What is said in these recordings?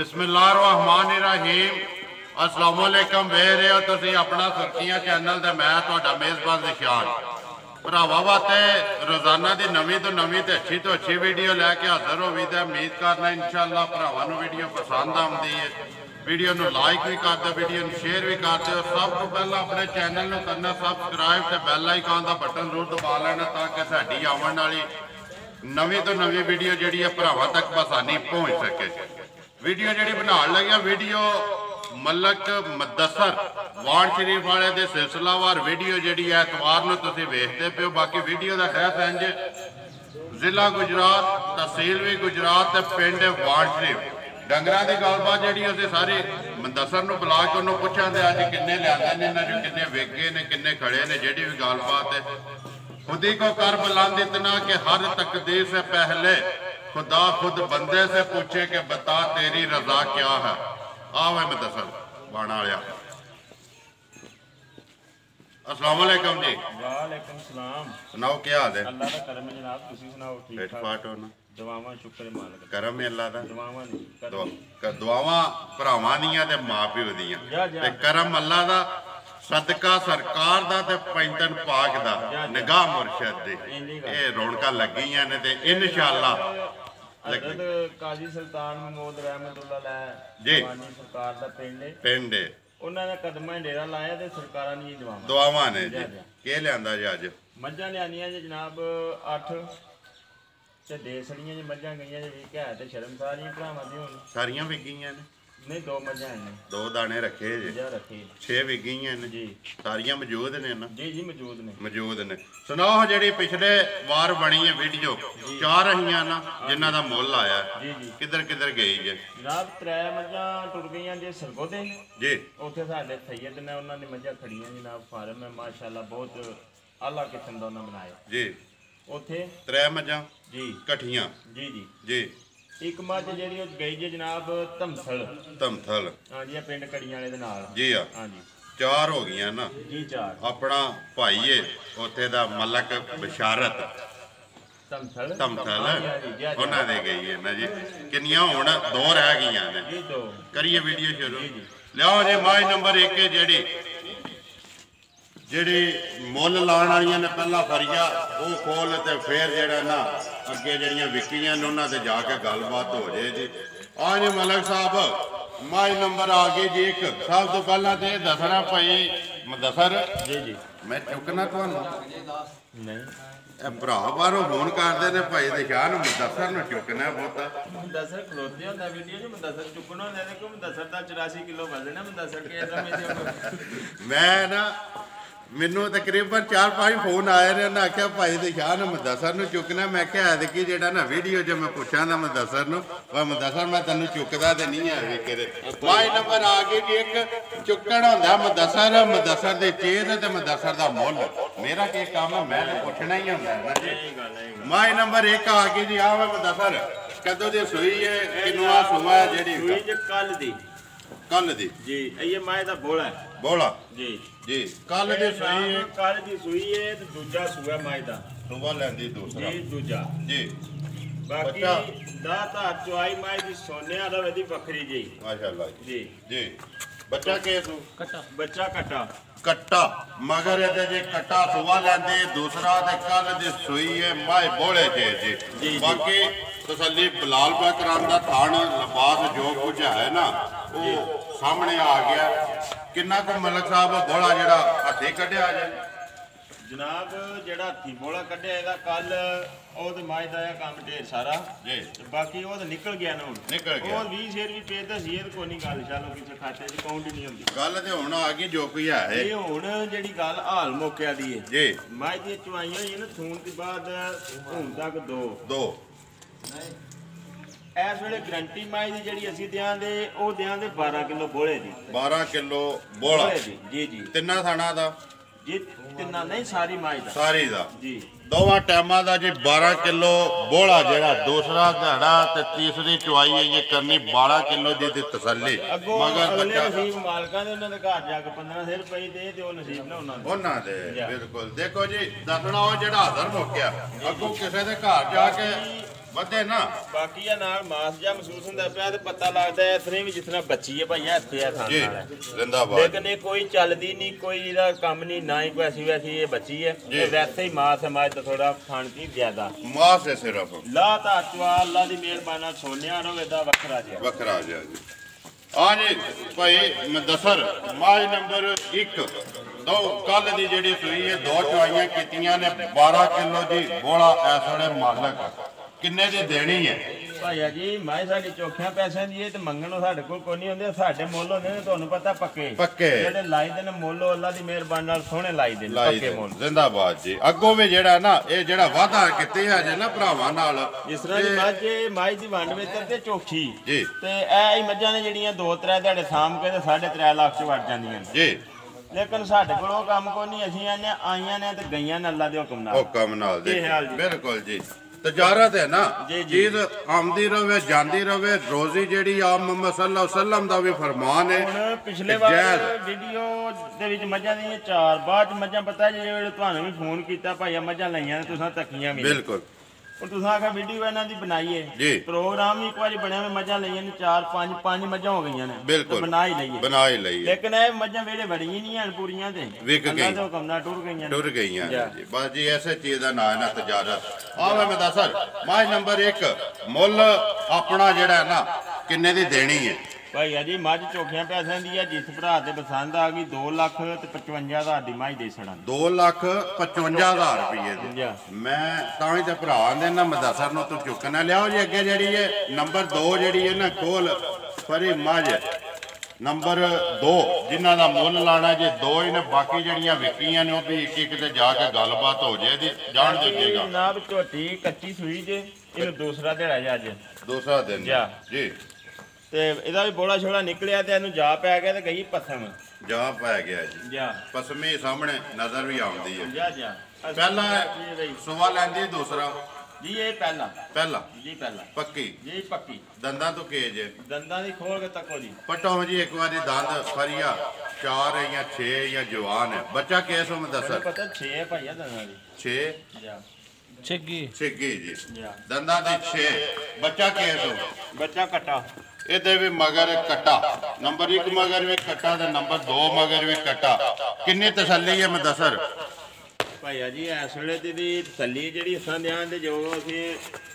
ਬਿਸਮਿਲ੍ਲਾਹਿਰਰਹਿਮਾਨਿਰਰਹੀਮ ਅਸਲਾਮੁ ਅਲੈਕਮ ਵੇਖ ਰਹੇ ਹੋ ਤੁਸੀਂ ਆਪਣਾ ਸੁਰਖੀਆਂ ਚੈਨਲ ਤੇ ਮੈਂ ਤੁਹਾਡਾ ਮੇਜ਼ਬਾਨ ਨਿਸ਼ਾਨ। ਭਰਾਵਾ, ਵਾਤੇ ਰੋਜ਼ਾਨਾ ਦੀ ਨਵੀਂ ਤੋਂ ਨਵੀਂ ਤੇ ਅੱਛੀ ਤੋਂ ਅੱਛੀ ਵੀਡੀਓ ਲੈ ਕੇ ਹਾਜ਼ਰ ਹੋਵੀ ਤੇ ਉਮੀਦ ਕਰਨਾ ਇਨਸ਼ਾਅੱਲਾ ਭਰਾਵਾਂ ਨੂੰ ਵੀਡੀਓ ਪਸੰਦ ਆਉਂਦੀ ਹੈ ਵੀਡੀਓ ਨੂੰ ਲਾਈਕ ਵੀ ਕਰ ਦਿਓ ਵੀਡੀਓ ਨੂੰ ਸ਼ੇਅਰ ਵੀ ਕਰ ਦਿਓ। ਸਭ ਤੋਂ ਪਹਿਲਾਂ ਆਪਣੇ ਚੈਨਲ ਨੂੰ ਕਰਨਾ ਸਬਸਕ੍ਰਾਈਬ ਤੇ ਬੈਲ ਆਈਕਨ ਦਾ ਬਟਨ ਜ਼ਰੂਰ ਦਬਾ ਲੈਣਾ ਤਾਂ ਕਿ ਸਾਡੀ ਆਉਣ ਵਾਲੀ ਨਵੀਂ ਤੋਂ ਨਵੀਂ ਵੀਡੀਓ ਜਿਹੜੀ ਹੈ ਭਰਾਵਾਂ ਤੱਕ ਬਸਾਨੀ ਪਹੁੰਚ ਸਕੇ। ਵੀਡੀਓ ਜਿਹੜੇ ਬਣਾਉਣ ਲੱਗਿਆ, ਵੀਡੀਓ ਮਲਕ ਮਦਸਰ, ਵਾਰਡ ਸ਼ਰੀਫ ਵਾਲੇ ਦੇ ਸਿਲਸਿਲਾਵਾਰ ਵੀਡੀਓ ਜਿਹੜੀ ਹੈ ਐਤਵਾਰ ਨੂੰ ਤੁਸੀਂ ਵੇਖਦੇ ਪਿਓ ਬਾਕੀ ਵੀਡੀਓ ਦਾ ਹੈ ਸੰਜ ਜ਼ਿਲ੍ਹਾ ਗੁਜਰਾਤ, ਤਹਿਸੀਲ ਵੀ ਗੁਜਰਾਤ ਤੇ ਪਿੰਡ ਵਾਰਡ ਸ਼ਰੀਫ। ਡੰਗਰਾਂ ਦੀ ਗੱਲਬਾਤ ਜਿਹੜੀ ਅਸੀਂ ਸਾਰੇ ਮਦਸਰ ਨੂੰ ਬੁਲਾ ਕੇ ਉਹਨੂੰ ਪੁੱਛਾਂਗੇ, ਅੱਜ ਕਿੰਨੇ ਲਿਆਂਦੇ ਨੇ, ਇਹਨਾਂ ਚੋਂ ਕਿੰਨੇ ਵੇਗੇ ਨੇ, ਕਿੰਨੇ ਖੜੇ ਨੇ, ਜਿਹੜੀ ਵੀ ਗੱਲਬਾਤ ਹੈ। ਖੁਦੀ ਕੋ ਕਰ ਬੁਲੰਦ ਇਤਨਾ ਕਿ ਹਰ ਤਕਦੀਰ ਸੇ ਪਹਿਲੇ खुदा खुद बंदे से पूछे कि बता तेरी रजा क्या है आवे मैं दसल बाणा आया अस्सलाम वालेकुम जी ਵਾਲੇਕਮ ਸਲਾਮ सुनाओ क्या हाल है ਅੱਲਾ ਦਾ ਕਰਮ ਹੈ ਜਨਾਬ ਤੁਸੀਂ ਸੁਣਾਓ ਠੀਕ पेट ਠਾਕ फाट होना ਦੁਆਵਾਂ ਸ਼ੁਕਰ ਹੈ ਮਾਲਕ ਦਾ ਕਰਮ ਹੈ ਅੱਲਾ ਦਾ ਦੁਆਵਾਂ ਨਹੀਂ ਦੁਆ- ਕਰਮ ਕ- ਦੁਆਵਾਂ ਭਰਾਵਾਂ ਦੀਆਂ ਤੇ ਮਾਂ ਪਿਓ ਦੀਆਂ ਜਾ, ਜਾ। ਤੇ ਕਰਮ ਅੱਲਾ ਦਾ ਸਦਕਾ ਸਰਕਾਰ ਦਾ ਤੇ ਪੈਂਤਨ ਪਾਕ ਦਾ। ਨਿਗਾਹ ਮੁਰਸ਼ਦ ਦੀ। ਇਹ ਰੌਣਕਾਂ ਲੱਗੀਆਂ ਨੇ ਤੇ ਇਨਸ਼ਾਅੱਲਾ ਹਜ਼ਰਤ ਕਾਜ਼ੀ ਸੁਲਤਾਨ ਮਹਮੂਦ ਰਹਿਮਤੁल्ला ਲੈ ਜੀ। ਸਰਕਾਰ ਦਾ ਪਿੰਡ ਹੈ ਪਿੰਡ ਏ। ਉਹਨਾਂ ਦਾ ਕਦਮਾਂ ਡੇਰਾ ਲਾਇਆ ਤੇ ਸਰਕਾਰਾਂ ਨੇ ਦੁਆਵਾਂ ਦੁਆਵਾਂ ਨੇ ਜੀ। ਕੀ ਲਿਆਂਦਾ ਜੀ ਅੱਜ ਮੱਝਾਂ ਲਿਆਨੀਆਂ ਜੀ ਜਨਾਬ 8 ਤੇ ਦੇਸੜੀਆਂ ਜੀ ਮੱਝਾਂ ਗਈਆਂ ਜੀ ਵੀ ਹੈ ਤੇ ਸ਼ਰਮਸਾਰੀਆਂ ਭਰਾਵਾਂ ਦੀ ਹੁਣ ਸਾਰੀਆਂ ਵਿਕੀਆਂ ਨੇ ਨਹੀਂ ਦੋ ਮੱਝਾਂ ਨੇ। ਦੋ ਦਾਣੇ ਰੱਖੇ ਜੀ। ਜਾ ਰੱਖੀ। 6 ਵਿਕੀਆਂ ਨੇ। ਜੀ। ਸਾਰੀਆਂ ਮੌਜੂਦ ਨੇ ਨਾ? ਜੀ ਜੀ ਮੌਜੂਦ ਨੇ। ਮੌਜੂਦ ਨੇ। ਸੁਣਾਓ ਜਿਹੜੀ ਪਿਛਲੇ ਵਾਰ ਬਣੀ ਹੈ ਵੀਡੀਓ ਚਾਰ ਰਹੀਆਂ ਨਾ ਜਿਨ੍ਹਾਂ ਦਾ ਮੁੱਲ ਆਇਆ। ਜੀ ਜੀ। ਕਿੱਧਰ ਕਿੱਧਰ ਗਈ ਜੇ? ਜਨਾਬ ਤਰੇ ਮੱਝਾਂ ਟੁੱਟ ਗਈਆਂ ਜੇ ਸਰਗੋਦੇ ਜੀ। ਉੱਥੇ ਸਾਡੇ ਸੈਯਦ ਨੇ ਉਹਨਾਂ ਨੇ ਮੱਝਾਂ ਖੜੀਆਂ ਜਨਾਬ। ਫਾਰਮ ਹੈ ਮਾਸ਼ਾਅੱਲਾ ਬਹੁਤ ਆਲਾ ਕਿਸਮ ਦਾ ਉਹਨਾਂ ਬਣਾਇਆ। ਜੀ। ਉੱਥੇ ਤਰੇ ਮੱਝਾਂ ਜੀ। ਇਕੱਠੀਆਂ। ਜੀ ਜੀ। ਜੀ। ਇੱਕ ਮੱਝ ਜਿਹੜੀ ਉਹ ਗਈ ਜੇ ਜਨਾਬ ਧਮਸਲ ਧਮਥਲ। ਹਾਂਜੀ ਇਹ ਪਿੰਡ ਕੜੀਆਂ ਵਾਲੇ ਦੇ ਨਾਲ। ਜੀ ਆ ਹਾਂਜੀ। ਚਾਰ ਹੋ ਗਈਆਂ ਨਾ। ਜੀ ਚਾਰ। ਆਪਣਾ ਭਾਈ ਏ ਉੱਥੇ ਦਾ ਮਲਕ ਬਿਸ਼ਾਰਤ। ਧਮਥਲ। ਜੀ। ਉਹਨਾਂ ਦੇ ਗਈ ਹੈ ਨਾ ਜੀ। ਕਿੰਨੀਆਂ ਹੁਣ? ਦੋ ਰਹਿ ਗਈਆਂ ਨੇ। ਜੀ ਦੋ। ਕਰੀਏ ਵੀਡੀਓ ਸ਼ੁਰੂ। ਲਿਆਓ ਜੀ ਮਾਈ ਨੰਬਰ 1 ਹੈ ਜਿਹੜੀ। ਜਿਹੜੀ ਮੁੱਲ ਲਾਉਣ ਵਾਲੀਆਂ ਨੇ ਪਹਿਲਾਂ ਫਰੀਆ ਉਹ ਖੋਲ ਤੇ ਫੇਰ ਜਿਹੜਾ ਨਾ ਅੱਗੇ ਜਿਹੜੀਆਂ ਵਿਕੀਆਂ ਨੇ ਉਹਨਾਂ ਤੇ ਜਾ ਕੇ ਗੱਲਬਾਤ ਹੋ ਜੇ ਜੀ। ਆ ਜੀ ਮਲਕ ਸਾਹਿਬ ਮਾਈ ਨੰਬਰ ਆ ਗਈ ਜੀ ਇੱਕ। ਸਭ ਤੋਂ ਪਹਿਲਾਂ ਤੇ ਦੱਸਣਾ ਭਾਈ ਮਦਸਰ ਜੀ ਜੀ। ਮੈਂ ਚੁੱਕਣਾ ਤੁਹਾਨੂੰ। ਨਹੀਂ। ਇਹ ਭਰਾ ਬਾਹਰੋਂ ਫੋਨ ਕਰਦੇ ਨੇ ਭਾਈ ਦੇ ਸ਼ਾਹ ਨੂੰ ਮਦਸਰ ਨੂੰ ਚੁੱਕਣਾ ਬਹੁਤ। ਮੁੰਦਸਰ ਖਲੋਤੇ ਹੁੰਦਾ ਵੀਡੀਓ ਜੀ ਮੁੰਦਸਰ ਚੁੱਕਣਾ ਹੁੰਦਾ ਦੇਖੋ ਮੁੰਦਸਰ ਦਾ 84 ਕਿਲੋ ਵਜ਼ਨ ਹੈ ਮੁੰਦਸਰ ਕੇ ਮੈਂ ਨਾ ਮੈਨੂੰ ਤਕਰੀਬਨ 4-5 ਫੋਨ ਆਏ ਨੇ, ਉਹਨਾਂ ਆਖਿਆ, ਭਾਈ ਦੇ ਮਦਸਰ ਨੂੰ ਚੁੱਕਣਾ। ਮੈਂ ਕਿਹਾ ਐਤਕੀ ਜਿਹੜਾ ਨਾ ਵੀਡੀਓ ਜੇ ਮੈਂ ਪੁੱਛਾਂ ਨਾ ਮਦਸਰ ਨੂੰ, ਵਾ ਮਦਸਰ ਮੈਂ ਤੈਨੂੰ ਚੁੱਕਦਾ ਤੇ ਨਹੀਂ ਆ ਵੀ ਕਿਰੇ ਮਾਈ ਨੰਬਰ ਆ ਗਈ ਜੀ ਇੱਕ ਚੁੱਕਣ ਹੁੰਦਾ ਮਦਸਰ ਮਦਸਰ ਦੇ ਚੇਤ ਤੇ ਮਦਸਰ ਦਾ ਮੁੱਲ। ਮੇਰਾ ਕੀ ਕੰਮ ਹੈ ਮੈਂ ਤਾਂ ਪੁੱਛਣਾ ਹੀ ਹੁੰਦਾ ਨਾ ਜੀ। ਮਾਈ ਨੰਬਰ 1 ਆ ਗਈ ਜੀ ਆਵੇ ਮਦਸਰ ਕਦੋਂ ਦੀ ਸੂਈ ਹੈ ਕਿੰਨਵਾ ਸੂਆ ਹੈ ਸੂਈ ਜੇ ਕੱਲ ਦੀ। ਕੱਲ ਦੀ। ਜੀ ਇਹ ਮਾਏ ਦਾ ਬੋਲਾ ਹੈ। ਬੋਲਾ ਜੀ। ਜੀ ਕੱਲ ਦੀ ਸੂਈ ਹੈ। ਕੱਲ ਦੀ ਸੂਈ ਹੈ ਤੇ ਦੂਜਾ ਸੂਆ ਮਾਏ ਦਾ। ਸੁਬਾ ਲੈਂਦੀ ਦੂਸਰਾ। ਜੀ ਦੂਜਾ। ਜੀ। ਬਾਕੀ ਬੱਚਾ। ਦਾ ਤਾਂ ਚੁਆਈ ਮਾਏ ਦੀ ਸੋਨਿਆ ਦਾ ਵਦੀ ਵੱਖਰੀ ਜੀ। ਮਾਸ਼ਾਅੱਲਾ ਜੀ। ਜੀ। ਜੀ। ਬੱਚਾ ਕੇਸੂ ਬੱਚਾ ਕਟਾ। ਕੱਟਾ। ਮਗਰ ਇਹਦੇ ਜੇ ਕੱਟਾ ਸੁਬਾ ਲੈਂਦੇ ਦੂਸਰਾ ਤੇ ਕੱਲ ਦੀ ਸੂਈ ਹੈ ਮਾਏ ਬੋਲੇ ਜੇ ਜੀ, ਜੀ ਜੀ। ਬਾਕੀ ਤਸੱਲੀ ਬਲਾਲ ਬਕਰਾਂ ਦਾ ਥਾਣ ਲਿਬਾਸ ਜੋ ਕੁਝ ਹੈ ਨਾ ਉਹ ਸਾਹਮਣੇ ਆ ਗਿਆ। ਕਿੰਨਾ ਕੁ ਮਲਕ ਸਾਹਿਬ ਬੋਲਾ ਜਿਹੜਾ ਹੱਥੀ ਕੱਢਿਆ ਜੇ? ਜਨਾਬ ਜਿਹੜਾ ਹੱਥੀ ਬੋਲਾ ਕੱਢਿਆ ਇਹਦਾ ਕੱਲ ਉਹ ਤੇ ਮਾਏ ਦਾ ਕੰਮ ਢੇਰ ਸਾਰਾ। ਜੀ। ਤੇ ਬਾਕੀ ਉਹ ਤਾਂ ਨਿਕਲ ਗਿਆ ਨਾ ਹੁਣ। ਨਿਕਲ ਗਿਆ। ਉਹ 20 ਸ਼ੇਰ ਵੀ ਪੇਦ ਸੀ ਇਹ ਕੋਈ ਨਹੀਂ ਗੱਲ ਚਲੋ ਕਿਸੇ ਖਾਤੇ 'ਚ ਕਾਊਂਟ ਹੀ ਨਹੀਂ ਹੁੰਦੀ। ਗੱਲ ਤੇ ਹੁਣ ਆ ਗਈ ਜੋ ਕੋਈ ਹੈ। ਇਹ ਹੁਣ ਜਿਹੜੀ ਗੱਲ ਹਾਲ ਮੌਕਿਆ ਦੀ ਹੈ ਜੀ। ਚੁਆਈਆਂ ਹੋਈਆਂ ਨੇ ਸੂਣ ਤੋਂ ਬਾਅਦ ਹੁਣ ਤੱਕ ਦੋ। ਦੋ। ਇਸ ਵੇਲੇ ਗਰੰਟੀ ਮਾਈ ਦੀ ਜਿਹੜੀ ਅਸੀਂ ਦਿਆਂਦੇ ਉਹ ਦਿਆਂਦੇ 12 ਕਿਲੋ ਬੋਲੇ ਦੀ। 12 ਕਿਲੋ ਬੋਲਾ। ਬੋਲੇ ਦੀ ਜੀ ਜੀ। ਤਿੰਨਾਂ ਥਾਣਾ ਦਾ? ਜੀ ਤਿੰਨਾ ਨਹੀਂ ਸਾਰੀ ਮਾਈ ਦਾ। ਸਾਰੀ ਦਾ? ਜੀ। ਦੋਵਾਂ ਟਾਈਮਾਂ ਦਾ ਜੀ 12 ਕਿਲੋ ਬੋਲਾ ਜਿਹੜਾ ਦੂਸਰਾ ਦਿਹਾੜਾ ਤੇ ਤੀਸਰੀ ਚੁਆਈ ਹੈ ਇਹ ਕਰਨੀ 12 ਕਿਲੋ ਦੀ ਦੀ ਤਸੱਲੀ। ਅੱਗੋਂ ਮਗਰ ਅਗਲੇ ਬੱਚਾ ਨਸੀਬ ਮਾਲਕਾਂ ਦੇ ਉਹਨਾਂ ਦੇ ਘਰ ਜਾ ਕੇ 15 ਸਿਰ ਪਈ ਦੇ ਤੇ ਉਹ ਨਸੀਬ ਨਾ ਉਹਨਾਂ ਦੇ। ਉਹਨਾਂ ਦੇ ਜਾ। ਬਿਲਕੁਲ। ਦੇਖੋ ਜੀ ਦੱਸਣਾ ਉਹ ਜਿਹੜਾ ਹਾਜ਼ਰ ਮੁੱਕਿਆ ਅੱਗੋਂ ਕਿਸੇ ਦੇ ਘਰ ਜਾ ਕੇ ਵਧੇ ਨਾ। ਬਾਕੀ ਆ ਨਾਲ ਮਾਸ ਜਾਂ ਮਹਿਸੂਸ ਹੁੰਦਾ ਪਿਆ ਤੇ ਪਤਾ ਲੱਗਦਾ ਐ ਇਤਨੇ ਵੀ ਜਿਤਨਾ ਬੱਚੀ ਹੈ ਭਾਈ ਇੱਥੇ ਆ ਥਾਂ ਜੀ ਨਾਲ। ਜ਼ਿੰਦਾਬਾਦ। ਲੇਕਿਨ ਇਹ ਕੋਈ ਚੱਲਦੀ ਨਹੀਂ ਕੋਈ ਇਹਦਾ ਕੰਮ ਨਹੀਂ ਨਾ ਹੀ ਕੋਈ ਐਸੀ ਵੈਸੀ ਇਹ ਬੱਚੀ ਹੈ। ਇਹ ਵੈਸੇ ਹੀ ਮਾਸ ਹੈ ਮਾਸ ਤਾਂ ਥੋੜਾ ਖਾਣ ਕੀ ਜ਼ਿਆਦਾ। ਮਾਸ ਹੈ ਸਿਰਫ। ਲਾ ਤਾਂ ਚਵਾ ਅੱਲਾ ਦੀ ਮਿਹਰਬਾਨੀ ਨਾਲ ਸੋਨਿਆ ਰੋਵੇ ਦਾ ਵੱਖਰਾ ਜਿਹਾ। ਵੱਖਰਾ ਜਿਹਾ ਜੀ। ਆ ਜੀ ਭਾਈ ਮਦਸਰ ਮਾਜ ਨੰਬਰ 1 ਦੋ ਕੱਲ ਦੀ ਜਿਹੜੀ ਸੂਈ ਹੈ ਦੋ ਚਵਾਈਆਂ ਕੀਤੀਆਂ ਨੇ 12 ਕਿਲੋ ਦੀ ਇਸ ਵੇਲੇ ਮਾਲਕ ਕਿੰਨੇ ਦੀ ਦੇਣੀ ਹੈ? ਭਾਈਆ ਜੀ ਮੈਂ ਸਾਡੀ ਚੋਖਿਆਂ ਪੈਸਿਆਂ ਦੀ ਇਹ ਤੇ ਮੰਗਣੋਂ ਸਾਡੇ ਕੋਲ ਕੋਈ ਨਹੀਂ ਹੁੰਦੇ ਸਾਡੇ ਮੁੱਲ ਹੁੰਦੇ ਨੇ ਤੁਹਾਨੂੰ ਪਤਾ ਪੱਕੇ। ਪੱਕੇ। ਜਿਹੜੇ ਲਾਈ ਦੇ ਨੇ ਮੁੱਲ ਅੱਲਾ ਦੀ ਮਿਹਰਬਾਨੀ ਨਾਲ ਸੋਹਣੇ ਲਾਈ ਦੇ ਨੇ ਪੱਕੇ। ਮੁੱਲ। ਜ਼ਿੰਦਾਬਾਦ ਜੀ। ਅੱਗੋਂ ਵੀ ਜਿਹੜਾ ਨਾ ਇਹ ਜਿਹੜਾ ਵਾਅਦਾ ਕੀਤੇ ਆ ਜੇ ਨਾ ਭਰਾਵਾਂ ਨਾਲ ਜਿਸ ਤਰ੍ਹਾਂ ਦੀ ਮੱਝ ਮਾਈ ਦੀ ਵੰਡ ਵਿੱਚ ਤੇ ਚੋਖੀ। ਜੀ। ਤੇ ਇਹ ਹੀ ਮੱਝਾਂ ਨੇ ਜਿਹੜੀਆਂ ਦੋ ਤਰ੍ਹਾਂ ਦਿਹਾੜੇ ਸਾਂਭ ਕੇ ਤੇ 3.5 ਲੱਖ ਚ ਵੜ ਜਾਂਦੀਆਂ ਨੇ। ਜੀ। ਲੇਕਿਨ ਸਾਡੇ ਕੋਲ ਉਹ ਕੰਮ ਕੋਈ ਨਹੀਂ ਅਸੀਂ ਆਨੇ ਆਈਆਂ ਨੇ ਤੇ ਗਈਆਂ ਨੇ ਅੱਲਾ ਦੇ ਹੁਕਮ ਨਾਲ। ਹੁਕਮ ਨਾਲ ਜੀ? ਬਿਲਕੁਲ ਜੀ। ਤਜਾਰਤ ਹੈ ਨਾ। ਚੀਜ਼ ਆਮਦੀ ਰਵੇ ਜਾਂਦੀ ਰਵੇ ਰੋਜ਼ੀ ਜਿਹੜੀ ਆਪ ਮੁਹੰਮਦ ਸੱਲੱਲਾਹੁ ਵਸੱਲਮ ਦਾ ਵੀ ਫਰਮਾਨ ਹੈ ਹੁਣ ਪਿਛਲੇ ਵਾਰ। ਵੀਡੀਓ ਦੇ ਵਿੱਚ ਮੱਝਾਂ ਦੀਆਂ ਚਾਰ ਬਾਅਦ ਮੱਝਾਂ ਪਤਾ ਜਿਹੜੇ ਤੁਹਾਨੂੰ ਵੀ ਫੋਨ ਕੀਤਾ ਭਾਈਆ ਮੱਝਾਂ ਲਈਆਂ ਤੁਸੀਂ ਤੱਕੀਆਂ ਵੀ। ਬਿਲਕੁਲ ਹੁਣ ਤੁਸੀਂ ਆਖਿਆ ਵੀਡੀਓ ਇਹਨਾਂ ਦੀ ਬਣਾਈਏ ਜੀ। ਪ੍ਰੋਗਰਾਮ ਵੀ ਇੱਕ ਵਾਰੀ ਬਣਿਆ ਹੋਇਆ ਮੱਝਾਂ ਲਈਆਂ ਨੇ ਚਾਰ ਪੰਜ ਪੰਜ ਮੱਝਾਂ ਹੋ ਗਈਆਂ ਨੇ ਬਿਲਕੁਲ। ਬਣਾ ਹੀ ਲਈਏ ਬਣਾ ਹੀ ਲਈ ਹੈ। ਲੇਕਿਨ ਇਹ ਮੱਝਾਂ ਵੇੜੇ ਵੜੀਆਂ ਨਹੀਂ ਹਨ ਪੂਰੀਆਂ ਤੇ ਵਿਕ ਅੱਲਾ ਗਈ। ਦੇ ਹੁਕਮ ਨਾਲ ਟੁਰ ਗਈਆਂ ਨੇ। ਟੁਰ ਗਈਆਂ ਜਾ। ਬਸ ਜੀ ਐਸੇ ਚੀਜ਼ ਦਾ ਨਾਂ ਹੈ ਨਾ ਤਜਾਰਤ ਆਵੇ ਮੈਂ ਦੱਸਾਂ ਮਾਜ ਨੰਬਰ 1 ਮੁੱਲ ਆਪਣਾ ਜਿਹੜਾ ਹੈ ਨਾ ਕਿੰਨੇ ਦੀ ਦੇਣੀ ਹੈ ਭਾਈ ਆ ਜੀ ਮੱਝ ਚੋਖੀਆਂ ਪੈਸਿਆਂ ਦੀ ਆ ਜਿਸ ਭਰਾ ਤੇ ਪਸੰਦ ਆ ਗਈ 2 ਲੱਖ ਤੇ 55 ਹਜ਼ਾਰ ਦੀ ਮੱਝ ਦੇ ਛੜਾਂ 2 ਲੱਖ 55000 ਰੁਪਏ ਦੀ। ਮੈਂ ਤਾਂ ਹੀ ਤੇ ਭਰਾ ਆਂਦੇ ਨਾ ਮਦਸਰ ਨੂੰ ਤੂੰ ਚੁੱਕਣਾ ਲਿਆਓ ਜੀ ਅੱਗੇ ਜਿਹੜੀ ਹੈ ਨੰਬਰ 2 ਜਿਹੜੀ ਹੈ ਨਾ ਖੋਲ ਫਰੀ ਮੱਝ। ਨੰਬਰ 2 ਜਿਨ੍ਹਾਂ ਦਾ ਮੁੱਲ ਲਾਣਾ ਜੇ ਦੋ ਹੀ ਨੇ ਬਾਕੀ ਜਿਹੜੀਆਂ ਵਿਕੀਆਂ ਨੇ ਉਹ ਵੀ ਇੱਕ ਇੱਕ ਤੇ ਜਾ ਕੇ ਗੱਲਬਾਤ ਹੋ ਜੇ ਇਹਦੀ ਜਾਣ ਦਿੱਜੇਗਾ ਜਨਾਬ ਝੋਟੀ ਕੱਚੀ ਸੂਈ ਜੇ ਇਹਨੂੰ ਦੂਸਰਾ ਦਿਹਾੜਾ ਜਾ ਅੱਜ ਦੂਸਰਾ ਦਿਨ। ਜਾ। ਤੇ ਇਹਦਾ ਵੀ ਬੋਲਾ ਛੋਲਾ ਨਿਕਲਿਆ ਤੇ ਇਹਨੂੰ ਜਾ ਪੈ ਗਿਆ ਤੇ ਗਈ ਪਸਮ। ਜਾ ਪੈ ਗਿਆ ਜੀ। ਜਾ। ਪਸਮੀ ਸਾਹਮਣੇ ਨਜ਼ਰ ਵੀ ਆਉਂਦੀ ਹੈ। ਜਾ ਜਾ। ਪਹਿਲਾ। ਸੁਵਾ ਲੈਂਦੀ ਦੂਸਰਾ। ਜੀ ਇਹ ਪਹਿਲਾ। ਪਹਿਲਾ। ਜੀ ਪਹਿਲਾ। ਪੱਕੀ? ਜੀ ਪੱਕੀ। ਦੰਦਾਂ ਤੋਂ ਕੇਜ ਹੈ। ਦੰਦਾਂ ਦੀ ਖੋਲ ਕੇ ਤੱਕੋ ਜੀ। ਪਟੋ ਜੀ ਇੱਕ ਵਾਰੀ ਦੰਦ ਫਰੀਆ। ਚਾਰ ਹੈ ਜਾਂ 6 ਜਾਂ ਜਵਾਨ ਹੈ। ਬੱਚਾ ਕੇਸ ਮੈਂ ਮੈਨੂੰ ਦੱਸਾਂ ਪਤਾ 6 ਭਾਈਆ ਦੰਦਾਂ ਦੀ। 6 ਜਾ। ਛਿੱਗੀ। ਛਿੱਗੀ ਜੀ। ਜਾ। ਦੰਦਾਂ ਦੀ 6 ਬੱਚਾ ਕੇਸ ਹੋ ਬੱਚਾ ਕਟਾ। ਇਹਦੇ ਵੀ ਮਗਰ ਕੱਟਾ। ਨੰਬਰ 1 ਮਗਰ ਵੀ ਕੱਟਾ ਤੇ ਨੰਬਰ 2 ਮਗਰ ਵੀ ਕੱਟਾ। ਕਿੰਨੀ ਤਸੱਲੀ ਹੈ ਮੈਂ ਦੱਸਰ ਭਾਈਆ ਜੀ ਇਸ ਵੇਲੇ ਦੀ ਤਸੱਲੀ ਜਿਹੜੀ ਅਸਾਂ ਦੇ ਜੋ ਅਸੀਂ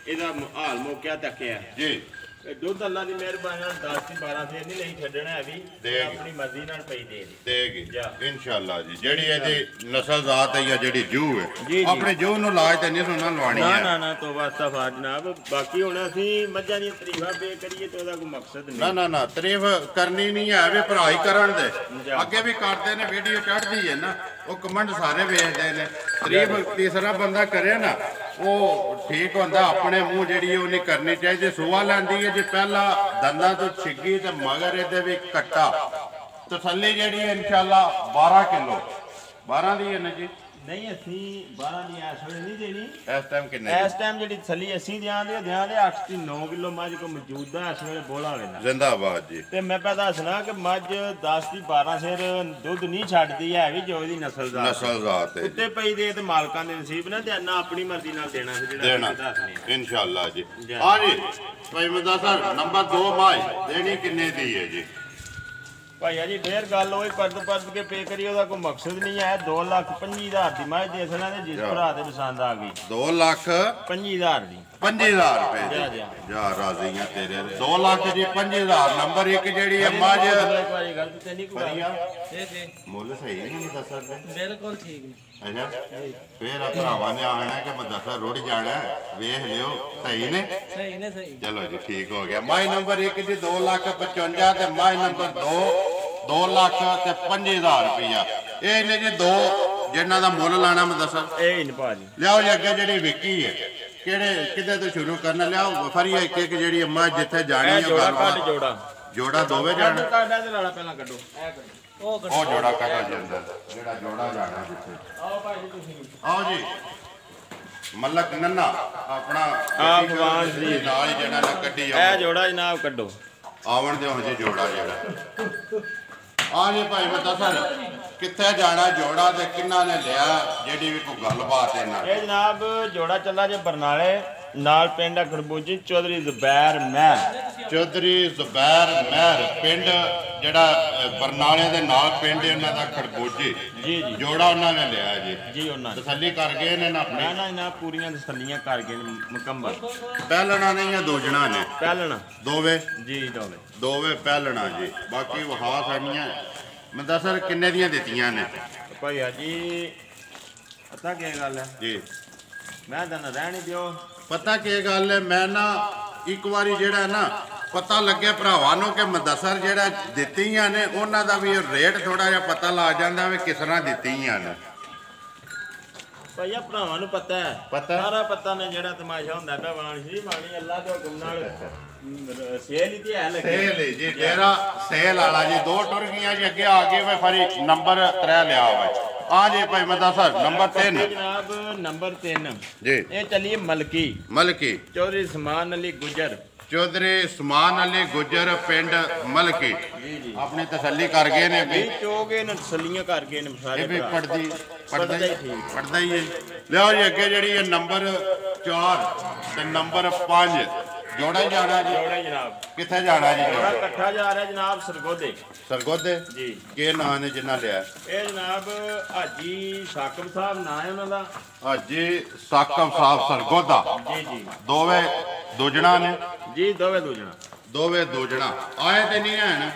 ਇਹਦਾ ਹਾਲ ਮੌਕਿਆ ਤੱਕਿਆ ਜੀ। ਦੁੱਧ ਅੱਲਾ ਦੀ ਮਿਹਰਬਾਨੀ ਨਾਲ 10 થી 12 ਫੇਰ ਨਹੀਂ ਲਈ ਛੱਡਣਾ ਹੈ ਵੀ ਦੇਗੀ। ਆਪਣੀ ਮਰਜ਼ੀ ਨਾਲ ਪਈ ਦੇ ਦੇ। ਦੇਗੀ ਜਾ। ਇਨਸ਼ਾਅੱਲਾ ਜੀ ਜਿਹੜੀ ਇਹਦੀ ਨਸਲ ਜ਼ਾਤ ਹੈ ਜਾਂ ਜਿਹੜੀ ਜੂ ਜੀ, ਹੈ ਜੀ। ਆਪਣੇ ਜੂ ਨੂੰ ਲਾਜ ਤੇ ਨਹੀਂ ਸੁਣਨਾ ਲਵਾਣੀ ਨਾ ਹੈ। ਨਾ ਨਾ ਤੋਂ ਵਾਸਤਾ ਫਾ ਜਨਾਬ। ਬਾਕੀ ਹੁਣ ਅਸੀਂ ਮੱਝਾਂ ਦੀਆਂ ਤਰੀਫਾਂ ਬੇ ਕਰੀਏ ਤੇ ਉਹਦਾ ਕੋਈ ਮਕਸਦ ਨਾ ਨਹੀਂ। ਨਾ ਨਾ ਤਾਰੀਫ ਕਰਨੀ ਨਹੀਂ ਹੈ ਵੀ ਕਰਨ ਦੇ। ਜਾ। ਅੱਗੇ ਵੀ ਕਰਦੇ ਨੇ ਵੀਡੀਓ ਚੜ੍ਹਦੀ ਹੈ ਨਾ ਉਹ ਕਮੈਂਟ ਸਾਰੇ ਵੇਖਦੇ ਨੇ। ਤਾਰੀਫ ਤੀਸਰਾ ਬੰਦਾ ਕਰੇ ਨਾ ਉਹ ਠੀਕ ਹੁੰਦਾ, ਆਪਣੇ ਮੂੰਹ ਜਿਹੜੀ ਉਹ ਨਹੀਂ ਕਰਨੀ ਚਾਹੀਦੀ। ਸੁਆ ਲੈਂਦੀ ਹੈ ਜੇ ਪਹਿਲਾਂ, ਦੰਦਾਂ ਤੋਂ ਛਿੱਗੀ ਤੇ ਮਗਰ ਇਹਦੇ ਵੀ ਕੱਟਾ। ਤਸੱਲੀ ਜਿਹੜੀ ਹੈ ਇਨਸ਼ਾਅੱਲਾ 12 ਕਿਲੋ। 12 ਦੀ ਹੈ ਨਾ ਜੀ? ਨਹੀਂ ਅਸੀਂ 12 ਦੀ ਇਸ ਵੇਲੇ ਨਹੀਂ ਦੇਣੀ। ਇਸ ਟਾਈਮ ਕਿੰਨੇ ਇਸ ਟਾਈਮ ਜਿਹੜੀ ਥੱਲੀ ਅਸੀਂ ਦਿਆਂ ਦੇ ਦਿਆਂ ਦੇ 8 થી 9 ਕਿਲੋ ਮੱਝ ਕੋ ਮੌਜੂਦਾ ਇਸ ਵੇਲੇ ਬੋਲਾ ਲੈਣਾ ਜ਼ਿੰਦਾਬਾਦ ਜੀ। ਤੇ ਮੈਂ ਪਹਿਲਾਂ ਦੱਸਣਾ ਕਿ ਮੱਝ 10 ਦੀ 12 ਸਿਰ ਦੁੱਧ ਨਹੀਂ ਛੱਡਦੀ ਹੈ ਵੀ ਜੋ ਇਹਦੀ ਨਸਲ ਦਾ ਨਸਲ ਜ਼ਾਤ ਹੈ ਜੀ। ਉੱਤੇ ਪਈ ਦੇ ਤੇ ਮਾਲਕਾਂ ਦੇ ਨਸੀਬ ਨਾਲ ਤੇ ਅੰਨਾ ਆਪਣੀ ਮਰਜ਼ੀ ਨਾਲ ਦੇਣਾ ਸੀ ਜਿਹੜਾ ਦੇਣਾ। ਅਸੀਂ। ਇਨਸ਼ਾਅੱਲਾ ਜੀ। ਜਾ। ਹਾਂ ਜੀ ਭਾਈ ਮੁਦਾਸਰ ਨੰਬਰ 2 ਮਾਈ ਦੇਣੀ ਕਿੰਨੇ ਦੀ ਹੈ ਜੀ? ਭਾਈਆ ਜੀ ਫੇਰ ਗੱਲ ਹੋਈ ਪਰਦ ਪਰਦ ਕੇ ਪੇ ਕਰੀ ਉਹਦਾ ਕੋਈ ਮਕਸਦ ਨਹੀਂ ਹੈ। 2 ਲੱਖ 25000 ਦੀ ਮੈਂ ਦੇ ਸਣਾ ਤੇ ਜਿਸ। ਭਰਾ ਦੇ ਪਸੰਦ ਆ ਗਈ। 2 ਲੱਖ 25000 ਦੀ। 5000 ਰੁਪਏ। ਦੀ। ਜਾ। ਰਾਜ਼ੀ ਆ ਤੇਰੇ 2 ਲੱਖ ਜੀ 5000 ਨੰਬਰ 1 ਜਿਹੜੀ ਹੈ ਮੱਝ ਇੱਕ ਵਾਰੀ ਗਲਤ ਤੇ ਨਹੀਂ ਕੋਈ ਜੀ ਜੀ ਮੁੱਲ ਸਹੀ ਨਹੀਂ ਦੱਸਰ ਦੇ ਬਿਲਕੁਲ ਠੀਕ ਨੇ। ਅੱਛਾ। ਫੇਰ ਆ ਭਰਾਵਾਂ ਨੇ ਆਣਾ ਕਿ ਮੈਂ ਦੱਸਾਂ ਰੁੜ ਜਾਣਾ ਹੈ। ਵੇਖ ਲਿਓ ਸਹੀ ਨੇ? ਸਹੀ ਨੇ ਸਹੀ। ਚਲੋ ਜੀ ਠੀਕ ਹੋ ਗਿਆ। ਮਾਈ ਨੰਬਰ 1 ਜੀ 2 ਲੱਖ 55 ਤੇ ਮਾਈ ਨੰਬਰ 2 2 ਲੱਖ ਤੇ 5000 ਰੁਪਇਆ ਇਹ ਨੇ ਜੀ ਦੋ ਜਿਨ੍ਹਾਂ ਦਾ ਮੁੱਲ ਲਾਣਾ ਮੈਂ ਦੱਸਾਂ। ਇਹ ਨਹੀਂ ਭਾਜੀ ਲਿਆਓ ਜੀ ਅੱਗੇ ਜਿਹੜੀ ਵਿਕੀ ਹੈ। ਕਿਹੜੇ ਕਿਤੇ ਤੋਂ ਸ਼ੁਰੂ ਕਰਨਾ ਲਿਆਓ ਫਰੀ ਇੱਕ ਇੱਕ ਜਿਹੜੀ ਅੰਮਾ ਜਿੱਥੇ ਜਾਣੀ ਇਹ ਹੈ ਜੋੜਾ ਕੱਢ ਜੋੜਾ। ਜੋੜਾ ਦੋਵੇਂ ਕੱਢ ਜਾਣਾ? ਕੱਢ ਤੇ ਲਾਲਾ ਪਹਿਲਾਂ ਕੱਢੋ। ਇਹ ਕੱਢੋ ਉਹ ਉਹ ਜੋੜਾ ਕੱਢੋ ਜੀ ਅੰਦਰ ਜਿਹੜਾ ਜੋੜਾ ਜਾਣਾ ਜਿੱਥੇ। ਆਓ ਭਾਜੀ ਤੁਸੀਂ। ਆਓ ਜੀ। ਮਲਕ ਨੰਨਾ ਆਪਣਾ ਆਹ ਭਗਵਾਨ ਜੀ। ਨਾਲ ਜਿਹੜਾ ਨਾ ਕੱਢੀ ਇਹ ਆਓ। ਜੋੜਾ ਜਨਾਬ ਕੱਢੋ। ਆਵਣ ਦਿਓ ਜੀ ਜੋੜਾ ਜਿਹੜਾ। ਆ ਜੀ ਭਾਈ ਬਤਾ ਸਰ ਕਿੱਥੇ ਜਾਣਾ, ਜੋੜਾ ਤੇ ਕਿੰਨਾ ਨੇ ਲਿਆ? ਜਿਹੜੀ ਵੀ ਕੋਈ ਗੱਲਬਾਤ ਇਹਨਾਂ ਇਹ ਜਨਾਬ ਜੋੜਾ ਚੱਲਾ ਜੇ ਬਰਨਾਲੇ। ਨਾਲ ਪਿੰਡ ਆ ਖਰਬੂਜੀ ਚੌਧਰੀ ਜ਼ਬੈਰ ਮਹਿਰ। ਚੌਧਰੀ ਜ਼ੁਬੈਰ ਮਹਿਰ ਪਿੰਡ ਜਿਹੜਾ ਬਰਨਾਲੇ ਦੇ ਨਾਲ ਪਿੰਡ ਹੈ ਉਹਨਾਂ ਦਾ ਖੜਬੋਜੀ ਜੀ ਜੀ। ਜੋੜਾ ਉਹਨਾਂ ਨੇ ਲਿਆ ਜੀ। ਜੀ ਉਹਨਾਂ ਤਸੱਲੀ ਕਰ ਗਏ ਨੇ ਨਾ ਆਪਣੀ। ਨਾ ਨਾ ਪੂਰੀਆਂ ਤਸੱਲੀਆਂ ਕਰ ਗਏ ਮੁਕੰਮਲ। ਪਹਿਲਣਾ ਨਹੀਂ ਜਾਂ ਦੋਜਣਾ ਨੇ। ਪਹਿਲਣਾ। ਦੋਵੇਂ? ਜੀ ਦੋਵੇਂ। ਦੋਵੇਂ ਪਹਿਲਣਾ ਜੀ। ਬਾਕੀ ਵਹਾ ਸਾਨੀਆਂ ਮੈਂ ਦੱਸਰ ਕਿੰਨੇ ਦੀਆਂ ਦਿੱਤੀਆਂ ਨੇ? ਭਾਈਆ ਜੀ ਪਤਾ ਕੀ ਗੱਲ ਹੈ? ਜੀ। ਮੈਂ ਤਾਂ ਰਹਿਣ ਹੀ ਦਿਓ। ਪਤਾ ਕੀ ਗੱਲ ਹੈ ਮੈਂ ਨਾ ਇੱਕ ਵਾਰੀ ਜਿਹੜਾ ਨਾ ਪਤਾ ਲੱਗਿਆ ਭਰਾਵਾਂ ਨੂੰ ਕਿ ਮਦਸਰ ਜਿਹੜਾ ਦਿੱਤੀਆਂ ਨੇ ਉਹਨਾਂ ਦਾ ਵੀ ਰੇਟ ਥੋੜਾ ਜਿਹਾ ਪਤਾ ਲੱਗ ਜਾਂਦਾ ਵੀ ਕਿਸ ਤਰ੍ਹਾਂ ਦਿੱਤੀਆਂ ਨੇ। ਭਾਈਆ ਭਰਾਵਾਂ ਨੂੰ ਪਤਾ ਹੈ ਪਤਾ? ਸਾਰਾ ਪਤਾ ਨੇ ਜਿਹੜਾ ਤਮਾਸ਼ਾ ਹੁੰਦਾ ਪਿਆ ਵਾਣ ਸੀ ਬਾਣੀ ਅੱਲਾ ਦੇ ਹੁਕਮ ਨਾਲ। ਸੇਲ ਹੀ ਤੇ ਹੈ ਲੱਗੀ। ਸੇਲ ਹੀ ਜੀ ਡੇਰਾ ਸੇਲ ਵਾਲਾ ਜੀ ਦੋ ਟੁਰ ਗਈਆਂ ਜੀ ਅੱਗੇ ਆ ਗਏ ਵੇ ਫਰੀ ਨੰਬਰ 3 ਲਿਆ ਵਾ ਆ ਜੀ ਭਾਈ ਮਦਸਰ ਨੰਬਰ 3 ਇਹ ਜਨਾਬ ਨੰਬਰ 3 ਜੀ। ਇਹ ਚੱਲੀਏ ਮਲਕੀ। ਮਲਕੀ। ਚੌਧਰੀ ਸਮਾਨ ਅਲੀ ਗੁਜਰ। ਚੌਧਰੀ ਸਮਾਨ ਅਲੀ ਗੁਜਰ ਪਿੰਡ ਮਲਕੀ। ਜੀ ਜੀ। ਆਪਣੀ ਤਸੱਲੀ ਕਰ ਗਏ ਨੇ ਵੀ ਚੋਗੇ ਨੇ ਤਸੱਲੀਆਂ ਕਰ ਗਏ ਨੇ ਸਾਰੇ ਇਹ ਵੀ। ਪੜਦੀ ਪੜਦਾ ਹੀ। ਪੜਦਾ ਹੀ ਹੈ। ਲਿਓ ਜੀ ਅੱਗੇ ਜਿਹੜੀ ਇਹ ਨੰਬਰ 4 ਤੇ ਨੰਬਰ 5 ਜੋੜਾ ਹੀ ਜਾਣਾ ਜੀ। ਜੋੜੇ ਜਨਾਬ। ਕਿੱਥੇ ਜਾਣਾ ਜੀ ਜੋੜਾ? ਇਕੱਠਾ ਜਾ ਰਿਹਾ ਜਨਾਬ ਸਰਗੋਦੇ। ਸਰਗੋਦੇ? ਜੀ। ਕੀ ਨਾਂ ਨੇ ਜਿੰਨਾ ਲਿਆ? ਇਹ ਜਨਾਬ ਹਾਜੀ ਸਾਕਮ ਸਾਹਿਬ ਨਾਂ ਹੈ ਉਹਨਾਂ ਦਾ। ਹਾਜੀ ਸਾਕਮ ਸਾਹਿਬ ਸਰਗੋਦਾ। ਜੀ ਜੀ। ਦੋਵੇਂ ਦੋਜਣਾ ਨੇ। ਜੀ ਦੋਵੇਂ ਦੂਜਣਾ। ਦੋਵੇਂ ਦੋਜਣਾ। ਆਏ ਤੇ ਨਹੀਂ ਹਨ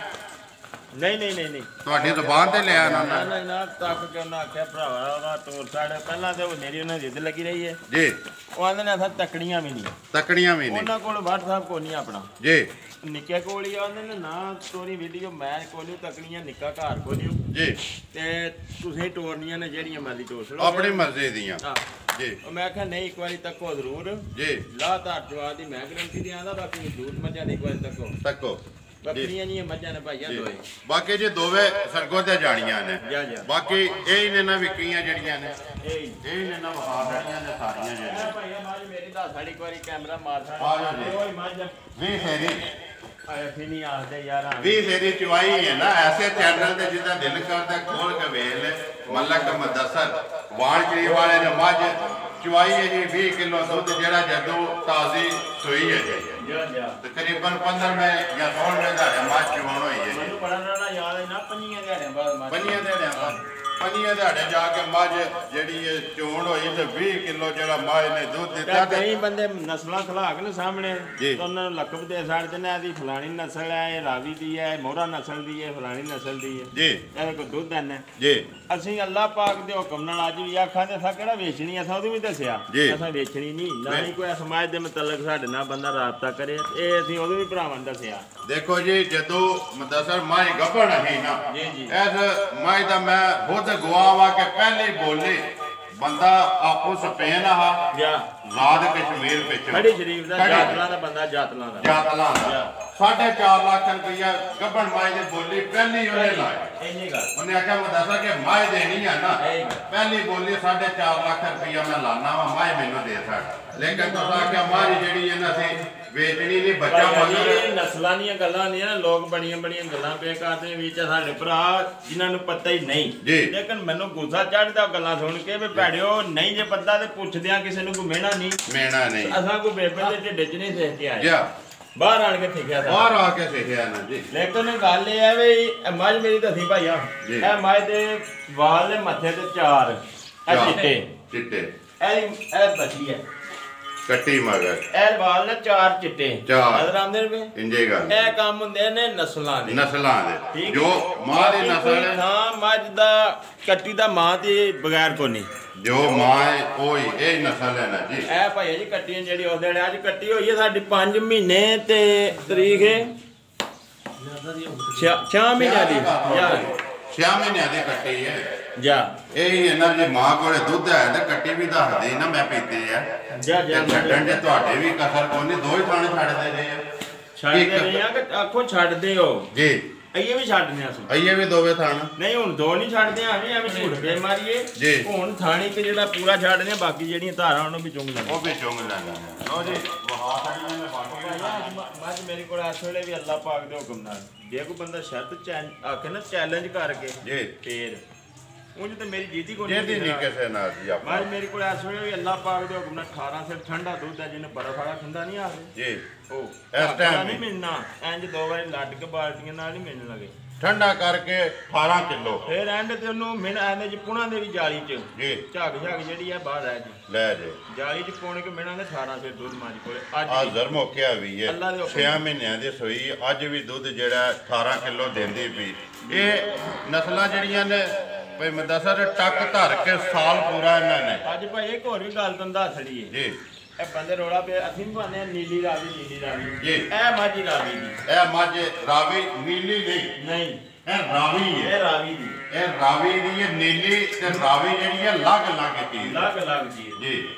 ਨਹੀਂ ਨਹੀਂ ਨਹੀਂ ਨਹੀਂ। ਤੁਹਾਡੀ ਜ਼ੁਬਾਨ ਤੇ ਲਿਆ ਨਾ। ਨਾ ਨਾ ਨਾ ਤੱਕ ਕੇ ਉਹਨਾਂ ਆਖਿਆ ਭਰਾਵਾ ਉਹਦਾ ਤੋਰ ਸਾੜੇ ਪਹਿਲਾਂ ਤੇ ਉਹ ਮੇਰੀ ਉਹਨਾਂ ਜਿੱਦ ਲੱਗੀ ਰਹੀ ਹੈ ਜੀ। ਉਹ ਆਂਦੇ ਨੇ ਅਸਾਂ ਤਕੜੀਆਂ ਵੀ ਨਹੀਂ। ਤਕੜੀਆਂ ਵੀ ਨਹੀਂ। ਉਹਨਾਂ ਕੋਲ WhatsApp ਕੋ ਨਹੀਂ ਆਪਣਾ। ਜੀ। ਨਿੱਕੇ ਕੋਲ ਹੀ ਆਂਦੇ ਨੇ ਨਾ ਸਟੋਰੀ ਵੀਡੀਓ ਮੈਂ ਕੋਲ ਤਕੜੀਆਂ ਨਿੱਕਾ ਘਰ ਕੋਲ ਜੀ। ਤੇ ਤੁਸੀਂ ਟੋਰਨੀਆਂ ਨੇ ਜਿਹੜੀਆਂ ਮਰਜ਼ੀ ਟੋਸ ਲਓ ਆਪਣੀ ਮਰਜ਼ੀ ਦੀਆਂ। ਹਾਂ। ਜੀ। ਉਹ ਮੈਂ ਆਖਿਆ ਨਹੀਂ ਇੱਕ ਵਾਰੀ ਤੱਕੋ ਜ਼ਰੂਰ। ਜੀ। ਲਾ ਧਾਰ ਜਵਾਬ ਦੀ ਮੈਂ ਗਰੰਟੀ ਦੇ ਆਂਦਾ ਬਾਕੀ ਦੂਧ ਮੱਝਾਂ ਦੀ ਇੱਕ ਵਾਰੀ ਤੱਕੋ। ਤੱਕੋ। ਬੱਕਰੀਆਂ ਨਹੀਂ ਮੱਝਾਂ ਨੇ ਭਾਈਆਂ ਜੀ। ਦੋਏ। ਬਾਕੀ ਜੀ ਦੋਵੇਂ ਸਰਗੋਦੇ ਜਾਣੀਆਂ ਨੇ। ਬਾਕੀ ਇਹ ਹੀ ਨੇ ਨਾ ਵਿਕੀਆਂ ਜਿਹੜੀਆਂ ਨੇ। ਇਹ ਨੇ ਨਾ ਵਹਾ ਸਾਰੀਆਂ ਨੇ ਸਾਰੀਆਂ ਜਿਹੜੀਆਂ ਭਾਈਆ ਮਾਜ ਮੇਰੀ ਦਾ ਸਾਡੀ ਇੱਕ ਵਾਰੀ ਕੈਮਰਾ ਮਾਰ ਸਾਡਾ ਆ ਜਾਓ ਜੀ। ਓਏ ਮੱਝ। ਵੀ ਫੇਰੀ। ਵੀ ਫੇਰੀ ਚੁਆਈ ਹੈ ਨਾ ਐਸੇ ਚੈਨਲ ਤੇ ਜਿੱਦਾਂ ਦਿਲ ਕਰਦਾ ਖੋਲ ਕੇ ਵੇਖ ਲੈ ਮਲਕ ਮਦਸਰ ਵਾਣ ਕਰੀ ਵਾਲੇ ਨੇ ਮੱਝ। ਚੁਆਈ ਹੈ ਜੀ 20 ਕਿਲੋ ਦੁੱਧ ਜਿਹੜਾ ਜਦੋਂ ਤਾਜ਼ੀ ਸੋਈ ਹੈ ਜੀ। ਤਕਰੀਬਨ 15 ਮੈਂ ਜਾਂ 16 ਮੈਂ ਦਾ ਮੱਝ ਚਵਾਉਣ ਹੋਈ ਹੈ ਜੀ। ਮੈਨੂੰ ਬੜਾ ਨਾ ਯਾਦ ਹੈ ਨਾ ਪੰਜੀਆਂ ਦਿਹਾੜਿਆਂ ਬਾਅਦ ਮੱਝ ਪੰਨੀਆਂ ਦਿਹਾੜਿਆਂ ਬਾਅਦ। ਪੰਨੀਆਂ ਦਿਹਾੜੇ ਜਾ ਕੇ ਮੱਝ ਜਿਹੜੀ ਇਹ ਚੋਣ ਹੋਈ ਤੇ 20 ਕਿਲੋ ਜਿਹੜਾ ਮੱਝ ਨੇ ਦੁੱਧ ਦਿੱਤਾ ਤਾਂ ਕਈ ਬੰਦੇ ਨਸਲਾਂ ਖਲਾ ਕੇ ਨਾ ਸਾਹਮਣੇ। ਤਾਂ ਉਹਨਾਂ ਨੂੰ ਲਕਬ ਦੇ ਛੱਡ ਦਿੰਦੇ ਆ ਦੀ ਫਲਾਣੀ ਨਸਲ ਹੈ ਇਹ ਰਾਵੀ ਦੀ ਹੈ ਮੋਹਰਾ ਨਸਲ ਦੀ ਹੈ ਫਲਾਣੀ ਨਸਲ ਦੀ ਹੈ ਜੀ ਇਹ ਕੋ ਦੁੱਧ ਹੈ ਜੀ ਅਸੀਂ ਅੱਲਾਹ ਪਾਕ ਦੇ ਹੁਕਮ ਨਾਲ ਅੱਜ ਵੀ ਆਖਾਂ ਤੇ ਅਸਾਂ ਕਿਹੜਾ ਵੇਚਣੀ ਆ, ਉਹਨੂੰ ਵੀ ਦੱਸਿਆ। ਅਸਾਂ ਵੇਚਣੀ ਨਹੀਂ ਨਾ। ਹੀ ਕੋਈ ਸਮਾਜ ਦੇ ਮੁਤਲਕ ਸਾਡੇ ਨਾਲ ਬੰਦਾ ਰਾਬਤਾ ਕਰੇ ਇਹ ਅਸੀਂ ਉਹਨੂੰ ਵੀ ਭਰਾਵਾਂ ਨੂੰ ਦੱਸਿਆ ਦੇਖੋ ਜੀ ਜਦੋਂ ਮਦਸਰ ਮਾਈ ਗੱਭਣ ਹੀ ਨਾ ਜੀ, ਜੀ। ਇਸ ਮਾਈ ਦਾ ਮੈਂ ਖੁਦ ਗਵਾਵਾ ਕੇ ਪਹਿਲੇ ਬੋਲੇ। ਬੰਦਾ ਆਪੋ ਸਪੇਨ ਆ ਆਜ਼ਾਦ ਕਸ਼ਮੀਰ ਵਿੱਚ। ਖੜੀ ਸ਼ਰੀਫ ਦਾ। ਜਾਤਲਾਂ ਦਾ ਬੰਦਾ ਜਾਤਲਾਂ ਦਾ। ਜਾਤਲਾਂ ਦਾ। ਸਾਢੇ ਚਾਰ ਲੱਖ ਰੁਪਈਆ ਗੱਭਣ ਮਾਈ ਦੀ ਬੋਲੀ ਪਹਿਲੀ ਉਹਨੇ ਲਾਈ। ਇੰਨੀ ਗੱਲ। ਉਹਨੇ ਆਖਿਆ ਮੈਂ ਦੱਸਾਂ ਕਿ ਮਾਈ ਦੇਣੀ ਆ ਨਾ। ਪਹਿਲੀ ਬੋਲੀ 4.5 ਲੱਖ ਰੁਪਈਆ ਮੈਂ ਲਾਣਾ ਵਾ ਮਾਈ ਮੈਨੂੰ ਦੇ ਛੱਡ ਲੇਕਿਨ ਤੁਸੀਂ ਆਖਿਆ ਮਾਈ ਜਿਹੜੀ ਇਹਨਾਂ ਸੀ ਵੇਚਣੀ ਨਹੀਂ ਬੱਚਾ ਇਹ ਨਸਲਾਂ ਦੀਆਂ ਗੱਲਾਂ ਨਹੀਂ ਨਾ ਲੋਕ ਬੜੀਆਂ ਬੜੀਆਂ ਗੱਲਾਂ ਪੇ ਕਰਦੇ ਵਿੱਚ ਸਾਡੇ ਭਰਾ ਜਿਨ੍ਹਾਂ ਨੂੰ ਪਤਾ ਹੀ ਨਹੀਂ। ਲੇਕਿਨ ਮੈਨੂੰ ਗੁੱਸਾ ਚੜਦਾ ਗੱਲਾਂ ਸੁਣ ਕੇ ਵੀ ਭੈੜਿਓ ਨਹੀਂ ਜੇ ਪਤਾ ਤੇ ਪੁੱਛਦਿਆਂ ਕਿਸੇ ਨੂੰ ਕੋਈ ਮਿਹਣਾ ਨਹੀਂ। ਮੇਣਾ ਨਹੀਂ। ਅਸਾਂ ਕੋ ਬੇਬੇ ਦੇ ਢਿੱਡ 'ਚ ਨਹੀਂ ਦੇਖ ਕੇ ਆਏ। ਬਾਹਰ ਆਣ ਕੇ ਸਿੱਖਿਆ ਤਾਂ। ਬਾਹਰ ਆ ਕੇ ਸਿੱਖਿਆ ਨਾ ਜੀ ਲੇਕਿਨ ਗੱਲ ਇਹ ਹੈ ਵੀ ਮੱਝ ਮੇਰੀ ਦੱਸੀ ਭਾਈਆ। ਇਹ ਮੱਝ ਦੇ ਵਾਲ ਦੇ ਮੱਥੇ ਤੇ ਚਾਰ। ਇਹ। ਚਿੱਟੇ। ਚਿੱਟੇ। ਇਹ ਇਹ ਬੱਚੀ ਹੈ। ਕੱਟੀ ਮਗਰ। ਇਹ ਵਾਲ ਨੇ ਚਾਰ ਚਿੱਟੇ। ਚਾਰ। ਨਜ਼ਰ ਆਉਂਦੇ ਨੇ ਇੰਜੇ ਗੱਲ। ਇਹ ਕੰਮ ਹੁੰਦੇ ਨੇ ਨਸਲਾਂ ਦੇ। ਨਸਲਾਂ ਦੇ। ਠੀਕ ਜੋ ਮਾਂ ਦੀ ਬਾਕੀ ਨਸਲ ਹੈ। ਥਾਂ ਮੱਝ ਦਾ ਕੱਟੀ ਦਾ ਮਾਂ ਤੇ ਬਗੈਰ ਕੋ ਨਹੀਂ। ਜੋ ਮਾਂ ਹੈ ਉਹ ਹੀ ਇਹ ਨਸਲ ਹੈ ਨਾ ਜੀ। ਇਹ ਭਾਈਆ ਜੀ ਕੱਟੀਆਂ ਜਿਹੜੀ ਉਸ ਦਿਨ ਅੱਜ ਕੱਟੀ ਹੋਈ ਹੈ ਸਾਡੀ 5 ਮਹੀਨੇ ਤੇ ਤਰੀਕ ਹੈ। 6 ਮਹੀਨਿਆਂ ਦੀ। ਜਾ 6 ਮਹੀਨਿਆਂ ਦੀ ਕੱਟੀ ਹੈ। ਜਾ। ਇਹ ਇਹਨਾਂ ਦੀ ਮਾਂ ਕੋਲੇ ਦੁੱਧ ਹੈ ਤੇ ਕੱਟੀ ਵੀ ਦੱਸਦੇ ਨਾ ਮੈਂ ਪੀਤੀ ਆ। ਜਾ ਜਾ ਛੱਡਣ ਦੇ ਤੁਹਾਡੇ ਵੀ ਕਸਰ ਕੋਈ ਨਹੀਂ ਦੋ ਹੀ ਥਾਣੇ ਛੱਡਦੇ ਰਹੇ ਛੱਡਦੇ ਨਹੀਂ ਆ ਕਿ ਆਖੋ ਛੱਡਦੇ ਹੋ ਜੀ। ਅਈਏ ਵੀ ਛੱਡਦੇ ਆ ਅਸੀਂ। ਅਈਏ ਵੀ ਦੋਵੇਂ ਥਾਣ। ਨਹੀਂ ਹੁਣ ਦੋ ਨਹੀਂ ਛੱਡਦੇ ਆ ਵੀ ਐਵੇਂ ਝੂਠ ਕੇ ਮਾਰੀਏ। ਜੀ। ਹੁਣ ਥਾਣੀ ਤੇ ਜਿਹੜਾ ਪੂਰਾ ਛੱਡਦੇ ਆ ਬਾਕੀ ਜਿਹੜੀਆਂ ਧਾਰਾਂ ਉਹਨੂੰ ਵੀ ਚੁੰਗ ਲੈਂਦੇ ਉਹ ਵੀ ਚੁੰਗ ਲੈਣਾ ਲੋ ਜੀ ਵਹਾ ਸਾਡੀਆਂ ਨੇ ਬਾਕੀ ਮੱਝ ਮੇਰੇ ਕੋਲ ਇਸ ਵੇਲੇ ਵੀ ਅੱਲਾਹ ਪਾਕ ਦੇ ਹੁਕਮ ਨਾਲ। ਜੇ ਕੋਈ ਬੰਦਾ ਸ਼ਰਤ ਆਖੇ ਨਾ ਚੈਲੰਜ ਕਰਕੇ ਜੀ। ਫੇਰ। ਉਂਝ ਤੇ ਮੇਰੀ ਜੀਤੀ ਕੋਈ ਜਿਹਦੀ ਨਹੀਂ ਕਿਸੇ ਨਾਲ ਜੀ ਆਪਾਂ। ਮਾਰੀ ਮੇਰੇ ਕੋਲ ਇਸ ਵੇਲੇ ਵੀ ਅੱਲਾ ਪਾਕ ਦੇ ਹੁਕਮ ਨਾਲ 18 ਸਿਰ ਠੰਡਾ ਦੁੱਧ ਹੈ ਜਿਹਨੇ ਬਰਫ ਵਾਲਾ ਠੰਡਾ ਨਹੀਂ ਆਖਦੇ ਜੀ ਉਹ ਇਸ time ਨਹੀਂ। ਮਿਲਣਾ। ਇੰਜ ਦੋ ਵਾਰੀ ਲੱਡ ਕੇ ਬਾਲਟੀਆਂ ਨਾਲ ਨਹੀਂ ਮਿਲਣ ਲੱਗੇ। ਠੰਡਾ ਕਰਕੇ 18 ਕਿਲੋ। ਫੇਰ ਐਂਡ ਤੇ ਉਹਨੂੰ ਮਿਣ ਐਂਦੇ ਚ ਪੁਣਾ ਦੇ ਵੀ ਜਾਲੀ ਚ। ਜੀ। ਝਾਗ ਝਾਗ ਜਿਹੜੀ ਆ ਬਾਹਰ ਰਹਿ ਜੀ। ਲੈ ਜੇ। ਜਾਲੀ ਚ ਪਾਉਣ ਕੇ ਮਿਣਾਂ ਦੇ 18 ਸਿਰ ਦੁੱਧ ਮਾਰੀ ਕੋਲੇ। ਆ ਅੱਜ ਵੀ। ਜ਼ਰ ਮੋਕਿਆ ਵੀ ਹੈ ਅੱਲਾ ਦੇ ਹੁਕਮ 6 ਮਹੀਨਿਆਂ ਦੀ ਸੂਈ ਅੱਜ ਵੀ ਦੁੱਧ ਜਿਹੜਾ 18 ਕਿਲੋ ਦਿੰਦੀ ਪਈ। ਇਹ ਨਸਲਾਂ ਜਿਹੜੀਆਂ ਨੇ ਭਈ ਮੈਂ ਦੱਸਾਂ ਤੇ ਟੱਕ ਧਰ ਕੇ ਸਾਲ ਪੂਰਾ ਇਹਨਾਂ ਨੇ। ਅੱਜ ਭਾਈ ਇੱਕ ਹੋਰ ਵੀ ਗੱਲ ਤੁਹਾਨੂੰ ਦੱਸ ਛੜੀਏ ਜੀ। ਇਹ ਬੰਦੇ ਰੋਲਾ ਪਿਆ ਅਸੀਂ ਆ ਨੀਲੀ ਰਾਵੀ ਨੀਲੀ ਰਾਵੀ। ਜੀ। ਇਹ ਮਾਜੀ ਰਾਵੀ ਦੀ। ਇਹ ਮੱਝ ਰਾਵੀ ਨੀਲੀ ਨਹੀਂ ਨਹੀਂ। ਇਹ ਰਾਵੀ ਹੈ ਇਹ ਰਾਵੀ ਦੀ। ਇਹ ਰਾਵੀ ਦੀ ਇਹ ਨੀਲੀ ਤੇ ਰਾਵੀ ਜਿਹੜੀ ਹੈ ਲੱਗ ਲੱਗ ਚੀਜ਼। ਲੱਗ ਲੱਗ ਜੀ ਜੀ।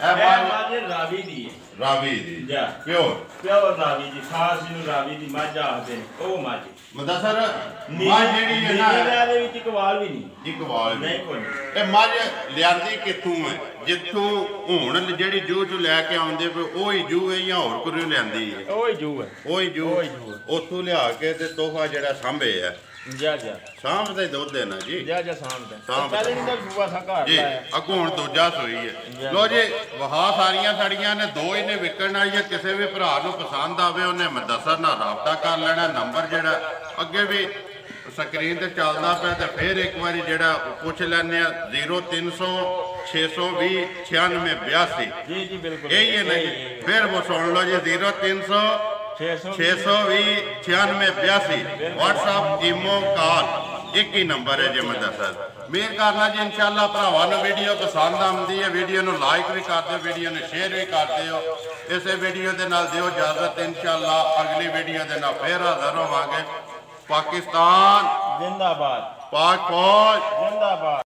ਇਹ ਮੱਝ ਰਾਵੀ ਦੀ ਰਾਵੀ ਦੀ। ਜਾ। ਪਿਓਰ। ਪਿਓਰ ਰਾਵੀ ਦੀ ਖਾਸ ਜਿਹਨੂੰ ਰਾਵੀ ਦੀ ਮੱਝ ਆਖਦੇ ਨੇ ਉਹ ਮੱਝ ਮਦਸਰ ਨੀਲੀ ਮੱਝ ਜਿਹੜੀ ਹੈ ਨਾ ਨੀਲੀ ਰਾਵੀ ਦੇ ਵਿੱਚ ਇੱਕ ਵਾਲ ਵੀ ਨਹੀਂ। ਇੱਕ ਵਾਲ ਵੀ ਨਹੀਂ ਕੋਈ। ਇਹ ਮੱਝ ਲਿਆਂਦੀ ਕਿੱਥੋਂ ਹੈ? ਜਿੱਥੋਂ ਹੁਣ ਜਿਹੜੀ ਜੂ ਚ ਲੈ ਕੇ ਆਉਂਦੇ ਪਏ ਉਹ ਹੀ ਜੂ ਹੈ ਜਾਂ ਹੋਰ ਕੋਈ ਲਿਆਂਦੀ ਹੈ? ਉਹ ਹੀ। ਜੂ ਹੈ ਉਹ ਹੀ। ਜੂ। ਉੱਥੋਂ ਲਿਆ ਕੇ ਤੇ ਤੋਹਫਾ ਜਿਹੜਾ ਸਾਂਭੇ ਆ ਜਾ ਜਾ। ਸਾਂਭ ਦੇ ਦੁੱਧ ਹੈ ਨਾ ਜੀ ਜਾ ਜਾ ਸਾਹਮਣੇ ਸਾਂਭ ਪਹਿਲੇ ਨਹੀਂ ਤਾਂ ਜੂਆ ਸਾ ਘਰ ਜੀ ਲਾਇਆ। ਅੱਗੋਂ ਹੁਣ ਦੂਜਾ ਸੋਈ ਹੈ। ਲੋ ਜੀ ਵਹਾ ਸਾਰੀਆਂ ਸਾੜੀਆਂ ਨੇ ਦੋ ਹੀ ਨੇ ਵਿਕਣ ਵਾਲੀਆਂ ਕਿਸੇ ਵੀ ਭਰਾ ਨੂੰ ਪਸੰਦ ਆਵੇ ਉਹਨੇ ਮਦਸਰ ਨਾਲ ਰਾਬਤਾ ਕਰ ਲੈਣਾ ਨੰਬਰ ਜਿਹੜਾ ਅੱਗੇ ਵੀ ਸਕਰੀਨ ਤੇ ਚੱਲਦਾ ਪਿਆ ਤੇ ਫਿਰ ਇੱਕ ਵਾਰੀ ਜਿਹੜਾ ਪੁੱਛ ਲੈਣੇ ਆ 0300 620 9682 ਜੀ ਜੀ ਬਿਲਕੁਲ। ਇਹੀ ਹੈ ਨਾ ਜੀ। ਫਿਰ ਉਹ ਸੁਣ ਲਓ ਜੀ 0300 600 620 9682 WhatsApp ਈਮੋ ਕਾਲ ਇੱਕ ਹੀ ਨੰਬਰ ਹੈ ਜੀ ਮਦਸਰ ਮੇਰ ਕਰਨਾ ਜੀ ਇਨਸ਼ਾਅੱਲਾ ਭਰਾਵਾਂ ਨੂੰ ਵੀਡੀਓ ਪਸੰਦ ਆਉਂਦੀ ਹੈ ਵੀਡੀਓ ਨੂੰ ਲਾਈਕ ਵੀ ਕਰ ਦਿਓ ਵੀਡੀਓ ਨੂੰ ਸ਼ੇਅਰ ਵੀ ਕਰ ਦਿਓ ਇਸੇ ਵੀਡੀਓ ਦੇ ਨਾਲ ਦਿਓ ਇਜਾਜ਼ਤ ਇਨਸ਼ਾਅੱਲਾ ਅਗਲੀ ਵੀਡੀਓ ਦੇ ਨਾਲ ਫੇਰ ਹਾਜ਼ਰ ਹੋਵਾਂਗੇ। ਪਾਕਿਸਤਾਨ। ਜਿੰਦਾਬਾਦ। ਪਾਕ ਫੌਜ। ਜਿੰਦਾਬਾਦ।